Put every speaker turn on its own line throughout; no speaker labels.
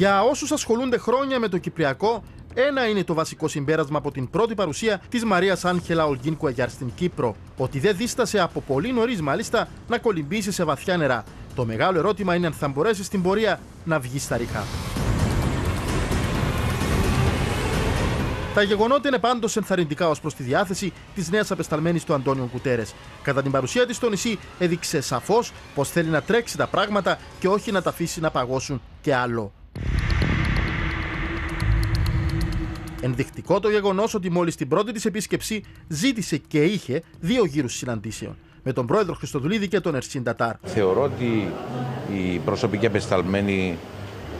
Για όσους ασχολούνται χρόνια με το Κυπριακό, ένα είναι το βασικό συμπέρασμα από την πρώτη παρουσία της Μαρίας Άγχελα Ολγκίν Κουαγιάρ στην Κύπρο. Ότι δεν δίστασε από πολύ νωρίς μάλιστα να κολυμπήσει σε βαθιά νερά. Το μεγάλο ερώτημα είναι αν θα μπορέσει στην πορεία να βγει στα ρηχά. Τα γεγονότα είναι πάντως ενθαρρυντικά ως προς τη διάθεση της νέας απεσταλμένης του Αντώνιο Γκουτέρες. Κατά την παρουσία της στο νησί, έδειξε σαφώς πως θέλει να τρέξει τα πράγματα και όχι να τα αφήσει να παγώσουν και άλλο. Ενδεικτικό το γεγονός ότι μόλις την πρώτη της επίσκεψη ζήτησε και είχε δύο γύρους συναντήσεων με τον πρόεδρο Χριστοδουλίδη και τον Ερσίν Τατάρ.
Θεωρώ ότι η προσωπική απεσταλμένη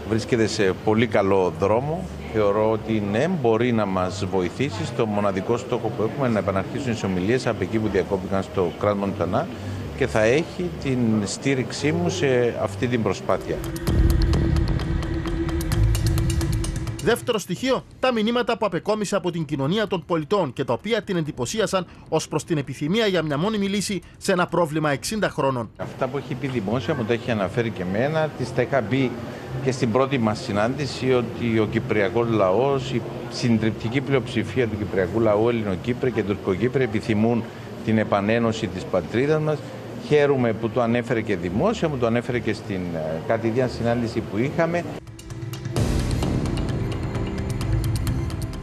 βρίσκεται σε πολύ καλό δρόμο. Θεωρώ ότι ναι, μπορεί να μας βοηθήσει στο μοναδικό στόχο που έχουμε να επαναρχίσουν οι ομιλίε από εκεί που διακόπηκαν στο Κράτ Μοντανά και θα έχει την στήριξή μου σε αυτή την προσπάθεια.
Δεύτερο στοιχείο, τα μηνύματα που απεκόμισε από την κοινωνία των πολιτών και τα οποία την εντυπωσίασαν ως προς την επιθυμία για μια μόνιμη λύση σε ένα πρόβλημα 60 χρόνων.
Αυτά που έχει πει δημόσια μου τα έχει αναφέρει και εμένα. Τη τα είχα πει και στην πρώτη μας συνάντηση ότι ο Κυπριακός λαός, η συντριπτική πλειοψηφία του Κυπριακού λαού, Ελληνοκύπρε και Τουρκοκύπρε επιθυμούν την επανένωση της πατρίδας μας. Χαίρομαι που το ανέφερε και δημόσια, μου το ανέφερε και στην ε, κατηδία συνάντηση που είχαμε.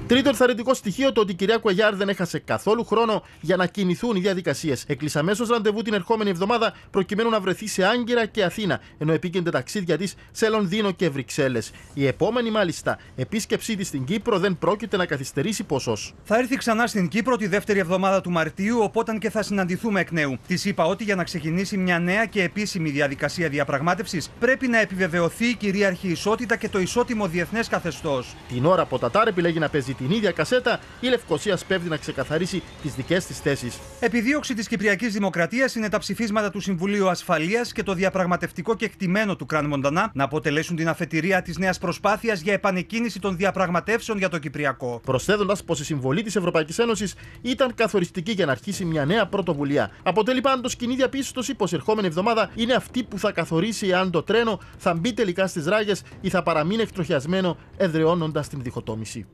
Τρίτο ενθαρρυντικό στοιχείο το ότι η κυρία Κουαγιάρ δεν έχασε καθόλου χρόνο για να κινηθούν οι διαδικασίες. Έκλεισε αμέσως ραντεβού την ερχόμενη εβδομάδα προκειμένου να βρεθεί σε Άγκυρα και Αθήνα, ενώ επίκεινται ταξίδια της σε Λονδίνο και Βρυξέλλες. Η επόμενη, μάλιστα, επίσκεψή της στην Κύπρο δεν πρόκειται να καθυστερήσει ποσώς.
Θα έρθει ξανά στην Κύπρο τη δεύτερη εβδομάδα του Μαρτίου, οπότε και θα συναντηθούμε εκ νέου. Της είπα ότι για να ξεκινήσει μια νέα και επίσημη διαδικασία διαπραγμάτευσης πρέπει να επιβεβαιωθεί η κυρίαρχη ισότητα και το ισότιμο διεθνές καθεστώς.
Την ώρα που ο Τατάρ επιλέγει να παίζει την ίδια κασέτα, η Λευκοσία σπεύδει να ξεκαθαρίσει τις δικές της θέσεις.
Επιδίωξη της Κυπριακής Δημοκρατίας είναι τα ψηφίσματα του Συμβουλίου Ασφαλείας και το διαπραγματευτικό κεκτημένο του Κραν Μοντανά να αποτελέσουν την αφετηρία της νέας προσπάθειας για επανεκκίνηση των διαπραγματεύσεων για το Κυπριακό.
Προσθέτοντας πως η συμβολή της Ευρωπαϊκής Ένωσης ήταν καθοριστική για να αρχίσει μια νέα πρωτοβουλία. Αποτελεί πάντως κοινή διαπίστωση πως η ερχόμενη εβδομάδα είναι αυτή που θα καθορίσει αν το τρένο θα μπει τελικά στις ράγες ή θα παραμείνει εκτροχιασμένο εδραιώνοντα την διχοτόμηση.